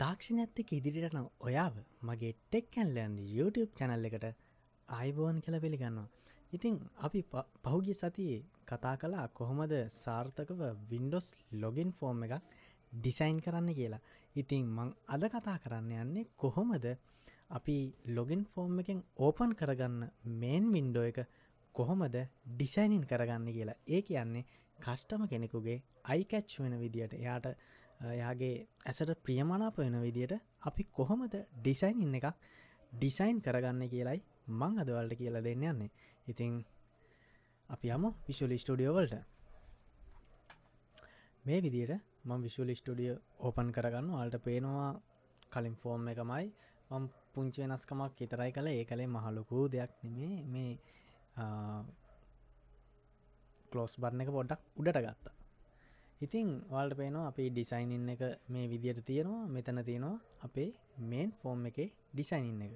තාක්ෂණ ඇත්ත ඉදිරිටන ඔයාව මගේ ටෙක් කැන්ලයන් YouTube චැනල් එකට අයිබෝන් කියල පිළිගන්නවා. ඉතිං අපි පහුගිය සතියේ කතා කලා කොහොමද සාර්ථකව වින්ඩොස් ලොගින් ෆෝර්ම් එකක් ඩිසයින් කරන්න කියලා. ඉතිං මං අද කතා කරන්න යන්නේ කොහොමද අපි ලොගින් ෆෝර්ම් එකෙන් ඕපන් කරගන්න මේන් වින්ඩෝ එක කොහොමද ඩිසයිනින් කරගන්න කියලා. ඒ කියන්නේ කස්ටම කෙනෙකුගේ අයිකැච් වෙන විදියට එයාට යාගේ ඇසට ප්‍රියමනාප වෙන විදියට අපි කොහොමද ඩිසයින් ඉන්න එකක් ඩිසයින් කරගන්න කියලයි මං අදවල්ට කියලා දෙන්න යන්නේ. ඉතිං අපි යම විශලි ස්ටඩියෝවල්ට මේ විදියට මං විශලි ස්ටඩිය ඕපන් කරගන්න. අල්ට පේනවා කලින් ෆෝර්ම් එකමයි. මං පුංචි වෙනස්කමක් ඉතරයි කළ. ඒ කළේ මහලොකූ දෙයක් නෙමේ. මේ කලෝස් බරණ එක පොඩ්ඩක් උඩට ගත්තා. ඉතිං වල්ට පේනවා අපි ඩිසයින්න්න එක මේ විදියට තියෙනවා මෙතන තියෙනවා අපේ මේන් ෆෝර්ම් එක ඩිසයින්න්න එක.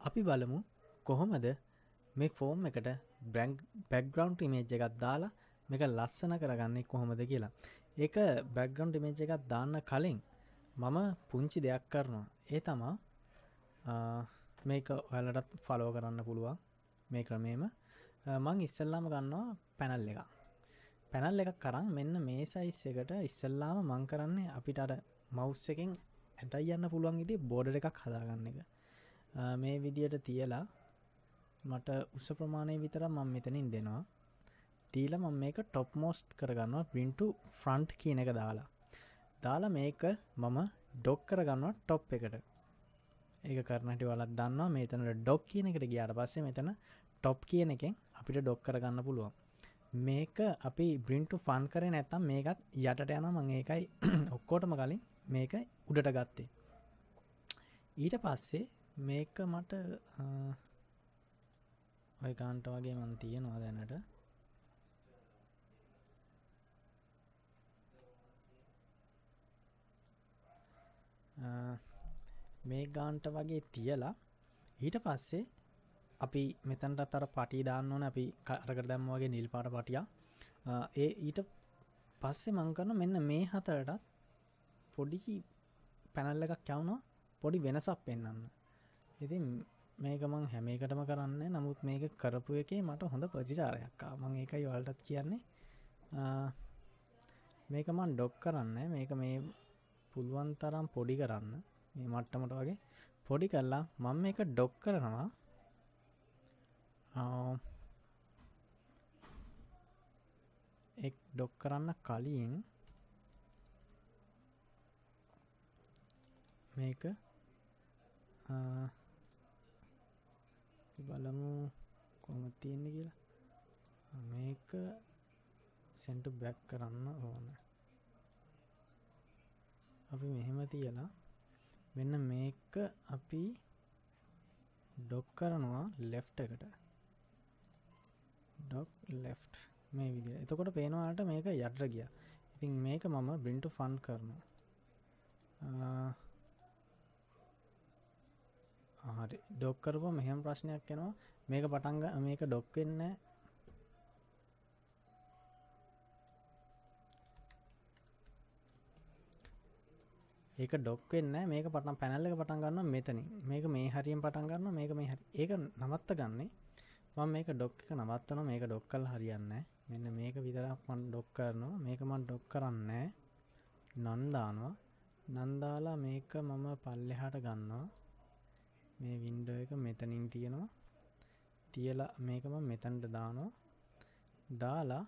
අපි බලමු කොහොමද මේ ෆෝර්ම් එකට බ්‍රැන්් බැක්ග්‍රවන්් ඉමේජ් එකත් දාලා මේක ලස්සන කරගන්නේ කොහොමද කියලා. ඒක බැක්ග්‍රවන්් ඉමේජ් එකත් දාන්න කලින් මම පුංචි දෙයක් කරනවා. ඒ තමා මේක ඔයාලටත් ෆලෝ කරන්න පුළුවන්. මේ ක්‍රමේම. මං ඉස්සල්ලාම ගන්නවා පැනල් එක පැනල් එකක් කරන්න මෙන්න මේ සයිස් එකට ඉස්සල්ලාම මං කරන්නේ අපිට අර මවස් එකෙන් ඇතයි යන්න පුළුවන් ඉති බෝඩ එකක් හදාගන්න එක. මේ විදියට තියලා මට උස ප්‍රමාණය විතර මං මෙතනින් දෙනවා. තීල මං මේක ටොප් මෝස්ට් කරගන්නවා පින්ටු ෆ්‍රන්ට් කියන එක දාලා. දාලා මේක මම ඩොක් කරගන්නවා ටොප් එකට. ඒක කරනට වලත් දන්නවා. මේතනට ඩොක් කියන එකට ගියාට පස්සේ මෙතන ටොප් කියන එකෙන් අපිට ඩොක් කරගන්න පුළුවන්. මේක අපි බ්‍රින්ටු ෆන් කර නැත්තම් මේකත් යටට යන මං ඒකයි ඔක්කෝටම කලින් මේක උඩට ගත්තේ. ඊට පස්සේ මේක මට ඔය කාන්ට වගේ මන් තියෙනවා දැනට. මේ ගාන්ට වගේ තියලා ඊට පස්සේ අපි මෙතැන්ට අතර පටි දාන්න ඕන. අපි කරකර දැම්ම වගේ නිල් පාට පටිය ඒ ඊට පස්සේ මංකරන මෙන්න මේ හතරටත් පොඩි පැනල්ල එකක් යවුණා පොඩි වෙනසක් පෙන්න්න ඉතින් මේක මං හැම එකටම කරන්න. නමුත් මේක කරපු එකේ මට හොඳ ප්‍රතිචාරයක්කා මං ඒකයි වලටත් කියන්නේ. මේක මන් ඩොක් කරන්න. මේක මේ පුළුවන් තරම් පොඩි කරන්න. මේ මට්ටමට වගේ පොඩි කරලා මං මේක ඩොක් කරනවා. එක් ඩොක් කරන්න කලින් මේක බලමු කොම තියෙන්නේ කියලා. මේක සෙන්ට බැක් කරන්න ඕන. අපි මෙහෙම තියලා මෙන්න මේක අපි ඩොක් කරනවා ලෙෆ් එකට. ඩොක් ලෙෆ් මේ විදි එතකොට පේනවාට මේක යටර ගිය. ඉතින් මේක මම බින්ටු ෆන් කරනවා. හරි. ඩොක්කරප මෙහෙම ප්‍රශ්නයක් එනවා. මේක පටන්ග මේක ඩොක්වෙන්න ඒක ඩොක්වෙන්න මේක පටන් පැනල්ල එක පටන් ගන්න මෙතනින්. මේක මේ හරියෙන් පටන් ගන්න මේක මේ හරි. ඒක නවත්ත ගන්නේ මම මේක ඩොක් එක නවත්තන මේක ඩොක්කල් හරියන්න මෙන්න මේක විතරක් මන් ඩොක් කරනවා. මේක මන් ඩොක් කරන්න නන්දානවා නන්දාලා මේක මම පල්ලෙහාට ගන්නවා. මේ වින්ඩෝ එක මෙතනින් තියෙනවා. තියලා මේකම මෙතැන්ට දානවා. දාලා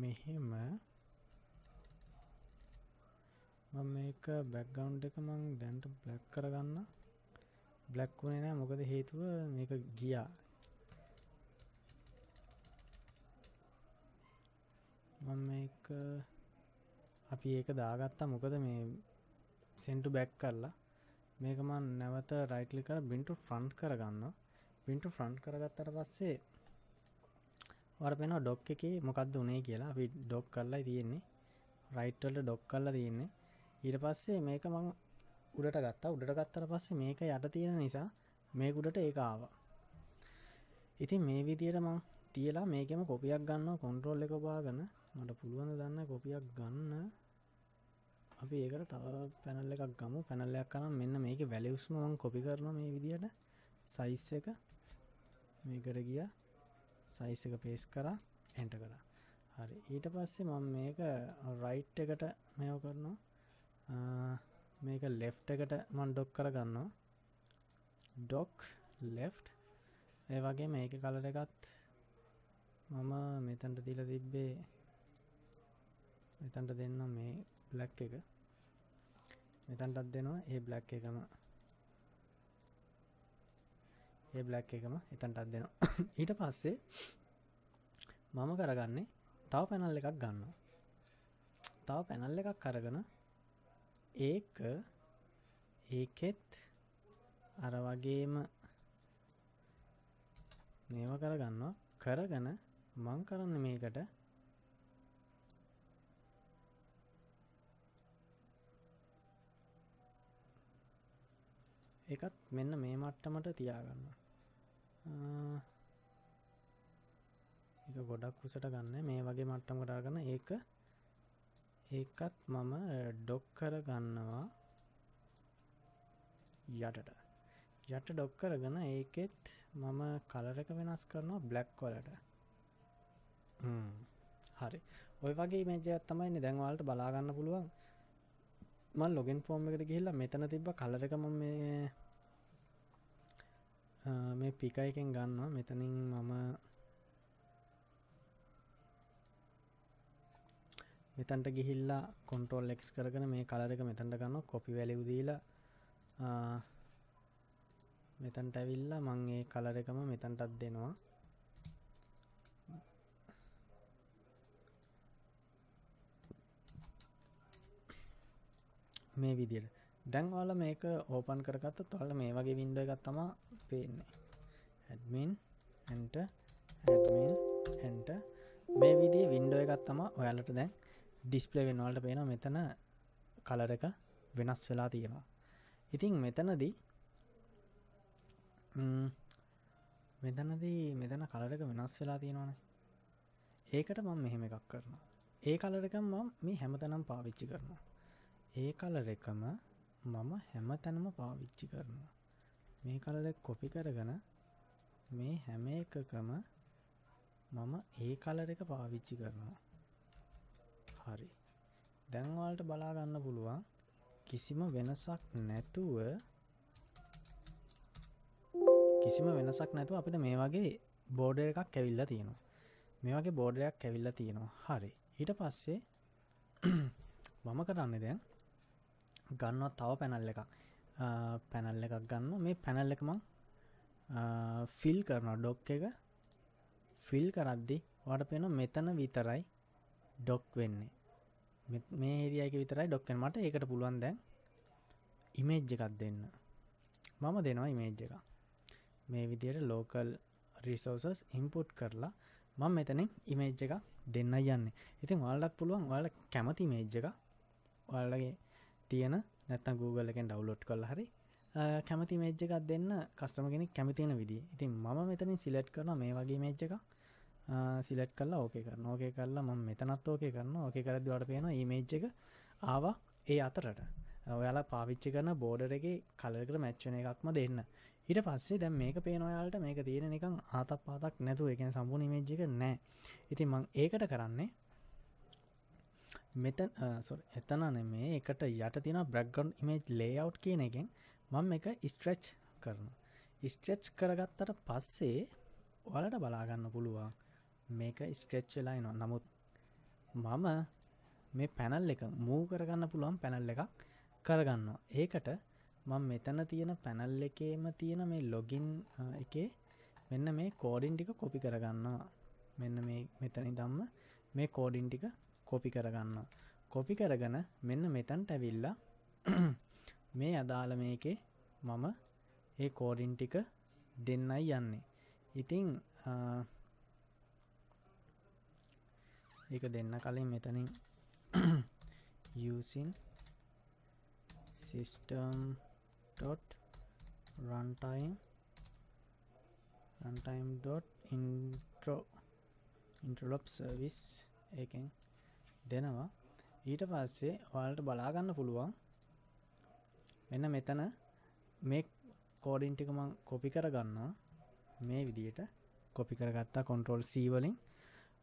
මෙහෙම මේක බැක්ගවන්් එක මං දැන්ට බ්ලැක් කරගන්න. බ්ලැක් වුණේ නෑ මොකද හේතුව මේක ගියා. මම මේක අපි ඒක දාගත්තා මොකද මේ සෙන්ටු බැක් කරලා. මේකමන් නැවත රයිටලි කර බින්ටු ෆ්‍රන්ට් කරගන්න පින්ටු ෆ්‍රන්ට් කරගත්තට පස්සේ වර පෙන ඩොක් එක මොකක්ද උනේ කියලා. අපි ඩොක් කරලා තියෙන්නේ. රයිට්වල්ට ඩොක් කරලා තියෙන්නේ. ඊට පස්සේ මේක මං උඩට ගත්තා. උඩට ගත්තර පස්සේ මේක යට තියෙන නිසා මේ උඩට ඒක ආවා. ඉතින් මේ විදියට මං තියලා මේකම කොපියක් ගන්න කොන්ට්‍රෝල් එක බාගන්න මට පුළුවන් දන්න කොපියක් ගන්න? අපි ඒකට තවර පැනල්ල එකක් ගමු. පැනල්ලයක් කනම් මෙන්න මේක වැලිවස්මවන් කොපි කරන මේ විදියට. සයිස් එක. මේකට ගිය. සයිස් එක පේස් කරා එන්ට කරා. හරි. ඊට පස්සේ මම මේක රයිට් එකට මෙයෝ කරනවා. මේක ලෙෆ් එකට මන් ඩොක් කරගන්නවා ඩොක් ලෙෆ් ඒ වගේ මේක කලට එකත් මම මෙතැන්ට තිල තිබ්බේ මෙතැන්ට දෙන්න මේ බ්ලැක් එක. මෙතැන්ටත් දෙනවා ඒ බ්ලැක් එකම. ඒ බ්ලැක් එකම එතැන්ටත් දෙනවා. ඊට පස්සේ මම කරගන්නේ තව පැනල් එකක් ගන්න තව පැනල් එකක් කරගන ඒක ඒකෙත් අර වගේම මේව කරගන්නවා. කරගන මං කරන්න මේකට. එකත් මෙන්න මේ මට්ටමට තියාගන්න එක ගොඩක් උසට ගන්න. මේ වගේ මට්ටම කරාගන්න ඒක ඒකත් මම ඩොක් කර ගන්නවා යටට. යට ඩොක් කරගෙන ඒකෙත් මම කලරක වෙනස් කරනවා බ්ලැක් කොලට හරි. ඔය වගේ මේජයක් තමයින්න දැන්වාලට බලාගන්න පුළුවන්. මල් ලොගෙන් ෆෝර්ම් එකට ගිහිල්ලා මෙතන තිබ්බ කලරකම මේ මේ පික එකෙන් ගන්නවා. මෙතනින් මම මෙතන්ට ගිහිල්ලා කොන්ටෝල් එක් කරගෙන මේ කලර එක මෙතැන්ට ගන්න කොපි වැලිවදීල මෙතන්ට ඇවිල්ලා මංගේ කලර එකම මෙතන්ටත් දෙනවා. මේ විදියට. දැන්වාල මේක ඕපන් කරගත්ත තොල්ල මේ වගේ වින්ඩ එකත් තමා පේන්නේ. ඇඩමින් ඇන්ට ඇඩමින් ඇන්ට මේ විදිේ වින්ඩෝ එකත් තම ඔයාලට දැන් ඩිස්පලේ වෙනවලට පේන මෙතන කලර එක වෙනස් වෙලා තියෙනවා. ඉතිං මෙතනදී මෙතනදී මෙතන කලරක වෙනස් වෙලා තියෙනවාන. ඒකට මම මෙහෙම එකක් කරනවා. ඒ කලරකම් මම මේ හැමතනම් පාවිච්චි කරනවා. ඒ කලර එකම මම හැම තැනම පාවිච්චි කරනවා. මේ කලරෙක් කොපි කරගන මේ හැම එකකම මම ඒ කලර එක පාවිච්චි කරනවා. හරි. දැන්වල්ට බලාගන්න පුළුවන් කිසිම වෙනසක් නැතුව කිසිම වෙනසක් නැතුව අපිට මේ වගේ බෝඩ එකක් කැවිල්ල තියෙනවා. මේ වගේ බෝඩයක් කැවිල්ල තියෙනවා. හරි. ඊට පස්සේ මම කරන්න දැන් ගන්නවත් තව පැනල් එකක්. පැනල් එකක් ගන්න මේ පැනල් එකමං ෆිල් කරන ඩොක් එක ෆිල් කරද්දි වට පෙන මෙතන විතරයි ඩොක් වෙන්නේ. මේ ඒරියක විතරයි ඩොක්කෙන් මට ඒකට පුළුවන් දැන් ඉමේජ් එකක් දෙන්න. මම දෙනවා ඉමේජ් එක. මේ විදියට ලෝකල් රිසෝසස් ඉම්පුට් කරලා මං මෙතනින් ඉමේජ් එක දෙන්න යන්න. ඉතින් වල්ලත් පුළුවන් වල කැමති මේජ් එක වල්ලගේ තියෙන නැත්තම් Google එකෙන් ඩවලෝඩ් කල් හරි කැමති මේජ් එකක් දෙන්න කස්ටම කෙනෙක් කැමතියෙන විදි ඉතින් ම මෙතනින් සිලෙට් කරන මේ වගේ මේජ් එක සිලෙට් කරලා ඕකේ කරන ඕකේ කරලා ම මෙතනත් ඕකේ කරන්න ඕකේ කරදවට පේන මේජ් එක ආවා ඒ අතරට. ඔයාලා පාවිච්චි කරන බෝඩර එක කලකට මැච්චන එකක්ම දෙන්න. ඊට පස්සේ දැම් මේක පේනොයාලට මේක තියෙන එකක් ආතක් පාතක් නැතු එක සම්පූර්ණ මේජ්ජික නෑ. ඉතින් මං ඒකට කරන්නේ මෙතන් එතන නෙමේ. එකට යට තින බ්‍රග්ගන්් ඉමේජ් ලේව් කියන එකෙන් මම එක ස්ට්‍රච් කරන ස්ට්‍රච් කරගත්තට පස්සේ ඔලට බලාගන්න පුළුවන්. මේක ස්ක්‍රෙච් වෙලායි නො නමුත් මම මේ පැනල් එක මූ කරගන්න පුළුවන් පැනල් එකක් කරගන්න ඒකට මං මෙතන තියෙන පැනල් එකේම තියෙන මේ ලොගින් එකේ මෙන්න මේ කෝඩින් ටික කොපි කරගන්නවා. මෙන්න මේ මෙතනි දම්ම මේ කෝඩින් ටික කොපි කරගන්න කොපි කරගන මෙන්න මෙතන්ට ඇවිල්ලා මේ අදාළ මේකේ මම ඒ කෝඩින් ටික දෙන්නයි යන්නේ. ඉතිං ඒක දෙන්න කලින් මෙතනින් using system dot runtime runtime.intro interop service එකෙන් දෙනවා. ඊට පස්සේ ඔයාලට බලාගන්න පුළුවන්. මෙන්න මෙතන මේ කෝඩින්ටිකමං කොපි කරගන්නවා. මේ විදියට කොපි කරගත්තා කොන්ට්‍රෝල් සීවලින්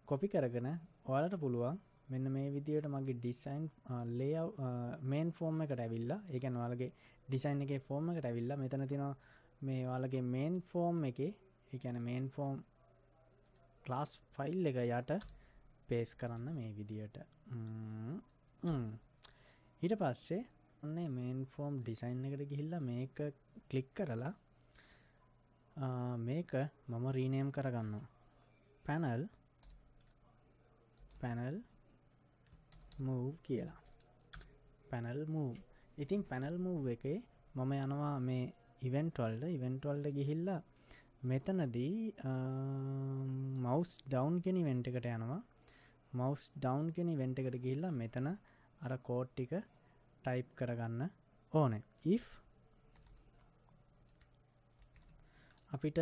කොපි කරගෙන ඔයාලට පුළුවන් මෙන්න මේ විදියට මගේ ඩිසයින් ලේ මේන් ෆෝර්ම් එකට ඇවිල්ලා. ඒකැන් වාලගේ ඩිසයින් එක ෆෝර්ම් එකට ඇවිල්ලා. මෙතන තිනවා මේ වාලගේ මේන් ෆෝර්ම් එක එකැන මේන් ෆෝර්ම් ක්ලාස් ෆයිල් එක යට පේස් කරන්න මේ විදියට. ඊට පස්සේ ඔන්නේ මේන් ෆෝම් ඩිසයින් එකට ගිහිල්ලා මේක කලික් කරලා මේක මම රීනයම් කරගන්නවා. පැනල් පැනල් මූව් කියලා. පැනල් මූ ඉතින් පැනල් මූව් එකේ මම යනවා මේ ඉවෙන්ටවල්ඩ ඉවෙන්ටවල්ඩ ගිහිල්ලා මෙතනදී මවස් ඩවන්් කෙනි වෙන්ට එකට යනවා. මවස් ඩවන්් කෙනි වෙන්ට එකට ගිල්ලා මෙතන අර කෝට්ටික ටයිප් කරගන්න ඕනේ. If අපිට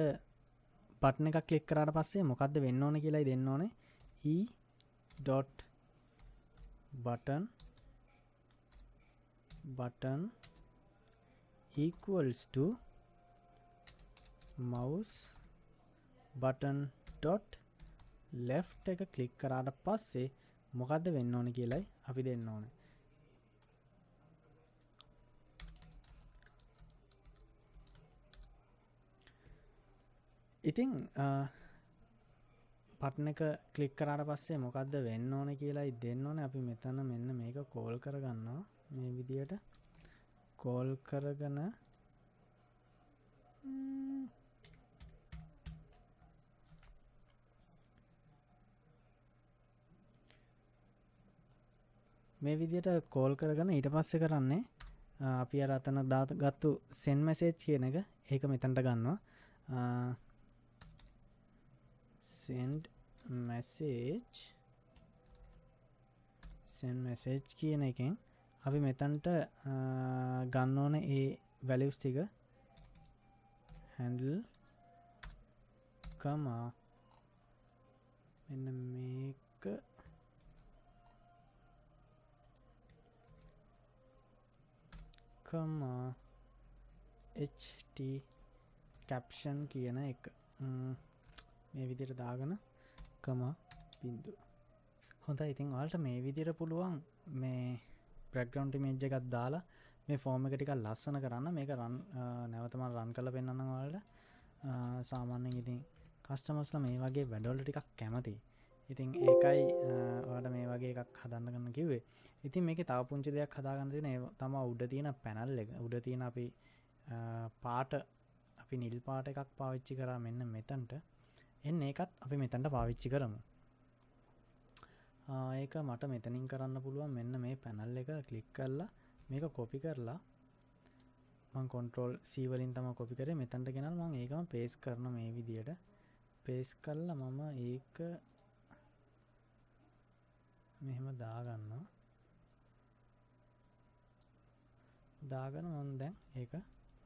පට්න එකක් කලික් කරට පස්සේ මොකක්ද වෙන්න ඕන කියලායි දෙන්න ඕනේ. E e button button equals to mouse button dot left එක කලික් කරාට පස්සේ මොකක්ද වෙන්න ඕන කියලයි අපි දෙන්න ඕන. ඉතිං පට්න එක කලික් කරාට පස්සේ මොකක්ද වෙන්න ඕන කියලායි දෙන්න ඕන. අපි මෙතන මෙන්න මේක කෝල් කරගන්නවා. මේ විදියට කෝල් කරගන මේ විදියට කෝල් කරගන ඊට පස්සෙ කරන්නේ අපි අර අතන දාත ගත්තු සෙන් මැසේජ් කියන එක. ඒක මෙතැන්ට ගන්නවා. Send message. send message කියන එකෙන් අපි මෙතන්ට ගන්න ඕන ඒ වැලිවස් ටික හැන්ඩල් කමා. මෙන්න මේක. කමා. HT කැප්ෂන් කියන එක. මේ විදිර දාගන කමා බින්දු. හොඳ ඉතින් වල්ට මේ විදිර පුළුවන් මේ ප්‍රග්‍රවන්ටි මේජ්ජ එකත් දාලා මේ ෆෝර්ම එක ටිකක් ලස්සන කරන්න. මේක රන් නැවතම රන් කල පෙන්න්න වලට සාමාන්‍යෙන් ඉතින් කස්ටමස්ල මේ වගේ වැඩොල්ල ටිකක් කැමති ඉතින් ඒකයි ඔට මේ වගේ එකක් හදන්න ගන්න කිවේ ඉතින් මේක තව පුංචි දෙයක් හදාගන්න තින තම උඩ තියෙන පැනල් එක. උඩ තියෙන අපි පාට අපි නිල් පාට එකක් පාවිච්චි කරා මෙන්න මෙතන්ට. එන්න ඒකත් අපි මෙතැන්ට පාවිච්චි කරමු. ඒක මට මෙතනින් කරන්න පුළුවන් මෙන්න මේ පැනල් එක කලික් කරලා මේක කොපි කරලා. මං කොන්ට්‍රෝල් සීවලින් තම කොපි කරේ. මෙතැන්ට ගෙනල් මං ඒකම පේස් කරන මේ විදියට. පේස් කල්ලා මම ඒක මෙහෙම දාගන්න දාගන මොන් දැන් ඒක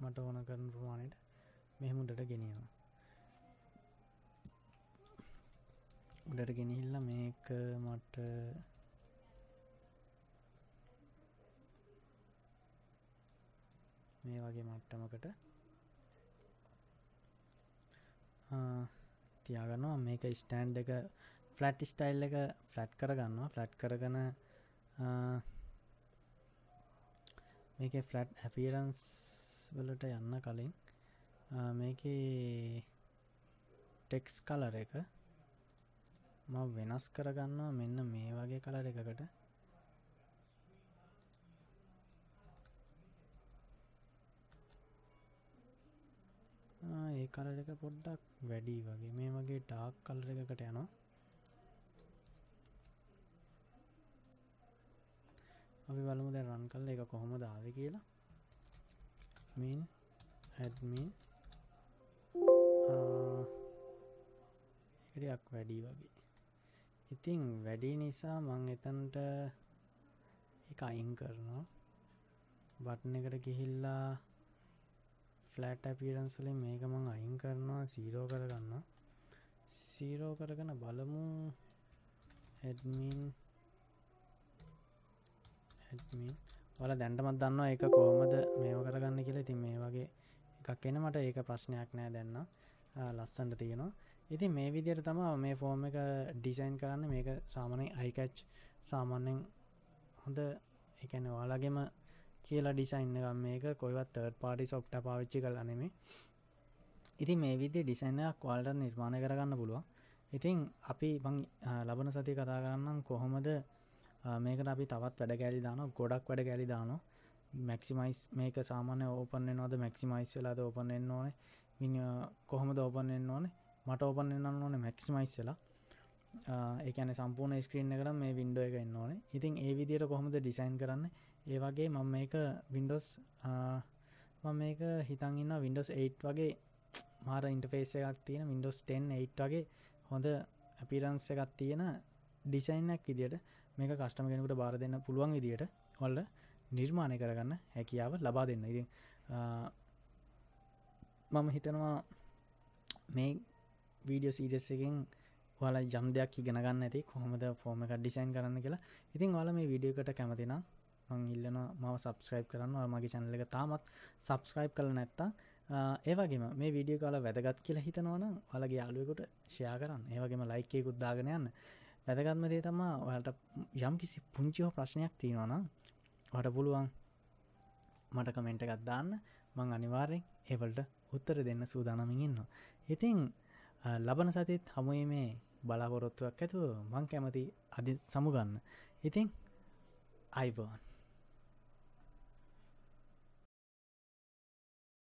මට ඕන කරන ප්‍රමාණයට මෙහෙමුඩට ගෙනියනවා. උඩට ගෙනහිල්ල මේක මට මේ වගේ මට්ටමකට තියාගන්නවා. මේක ස්ටන්ඩ් එක ෆලට් ස්ටයිල් එක ෆලට් කරගන්නවා. ෆලට් කරගන මේක ෆලට් ඇපිරන්ස් වලට යන්න කලින් මේක ටෙක්ස් කලර එක ම වෙනස් කරගන්නවා මෙන්න මේ වගේ කලර එකකට. ඒ කලර එක පොඩ්ඩක් වැඩි වගේ. මේ වගේ ටාක් කලර එකකට යනවා. අපි බලමු දැන් රන් කරලා ඒක කොහොමද ආවේ කියලා. min admin. එකටයක් වැඩි වගේ. ඉතින් වැඩි නිසා මං එතන්ට එක අයින් කරනවා. බට්න එකට ගිහිල්ලා ෆලට් ඇපිරන්ස්ලින් මේක මං අයින් කරනවා සීරෝ කරගන්න සීරෝ කරගන බලමු. ඇඩමින් ඇඩමින් වල දැන්ටමත් දන්න එක කෝමද මේව කරගන්න කියලා. ඉතින් මේ වගේ එකක් එන මට ඒක ප්‍රශ්නයක් නෑ දෙන්න ලස්සන්ට තියෙනවා. ඉතින් මේ විදියට තම මේ ෆෝර්ම එක ඩිසයින් කරන්න. මේක සාමනයි අයිකච් සාමාන්‍යෙන් හොඳ එකන වාලාගෙම කියලා ඩිසයින්න ගම් මේක කොයිවත් තර්ඩ පාටි සොප්ට පාවිච්චි කල නෙමේ ඉතින් මේ විදි ඩිසයිනයක් වල්ට නිර්මාණය කරගන්න පුළුවන්. ඉතින් අපි බං ලබන සති කතා කරන්නම් කොහොමද මේකට අපි තවත් වැඩ ගැලි දාන ගොඩක් වැඩ ගැලි දාන මැක්සිමයිස් මේක සාමාන්‍ය ඕපන්න්නවාද මැක්සිමයිස් වෙලාද ඕපන්ෙන් ඕන? කොහොමද ඕපන්ෙන් ඕනේ? මට ඕපන්න්න ඕන මැක්සිමයිස් වෙලා. ඒකන සම්පූර්ණ ස්ක්‍රීන් එකට මේ වින්ඩෝ එක එන්න ඕනේ. ඉතින් ඒ විදියට කොහොමද ඩිසයින් කරන්න? ඒ වගේ මම මේක වින්ඩෝස් මම මේක හිතන් ඉන්න වින්ඩෝස් 8 වගේ මාර ඉන්ටෆේස් එකක් තියෙන වින්ඩෝස් 10 8 වගේ හොඳ අපිරන්ස එකක් තියෙන ඩිසයින්නක් ඉදිට මේක කස්ටම කෙනෙකුට බාර දෙන්න පුළුවන් විදියට ඔල්ල නිර්මාණය කරගන්න හැකියාව ලබා දෙන්න. ඉති මම හිතනවා මේ වීඩියෝ සීඩස් එකෙන් වාලා ජම් දෙයක් ඉගෙනගන්න ඇති කොහොමද ෆෝර්ම එක ඩිසයින් කරන්න කියලා. ඉතින් වාල මේ විඩියෝකට කැමතිනම් මං ඉල්ලනවා මව සබස්ක්‍රයිබ් කරන්න. මගේ චැනල එක තාමත් සබස්ක්‍රයිබ් කල නැත්තා ඒවගේම මේ වීඩියෝ කාල වැදගත් කියලා හිතනවන වලගේ යාලුවකුට ෂයා කරන්න. ඒවගේම ලයිකයකුත් දාගෙන යන්න. වැදගත්ම දේ තමා ඔයාලට යම් කිසි පුංචිහෝ ප්‍රශ්නයක් තියෙනවනම් වට පුළුවන් මට කමෙන්ට එකත් දාන්න. මං අනිවාරෙන් ඒවලට උත්තර දෙන්න සූදානමින් ඉන්න ඉතිං ලබන සතිත් හමුවේ මේ බලාපොරොත්තුවක් ඇතුව මං කැමති අධි සමුගන්න. ඉතිං අයිබෝන්